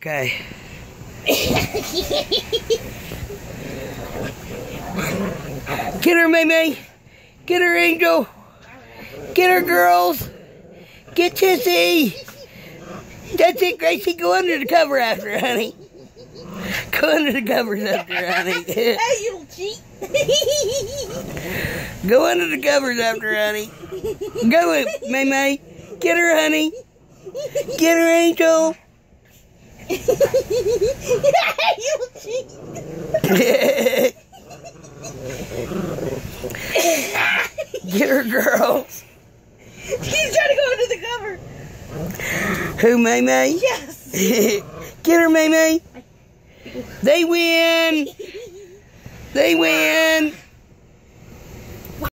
Okay. Get her, May May. Get her, Angel. Get her, girls. Get Tissy. That's it, Gracie. Go under the cover after, honey. Go under the covers after, honey. hey, you cheat. Go under the covers after, honey. Go it, May May. Get her, honey. Get her, Angel. You cheat. Get her, girls. He's trying to go under the cover. Who, May May? Yes. Get her, May May. They win. They win.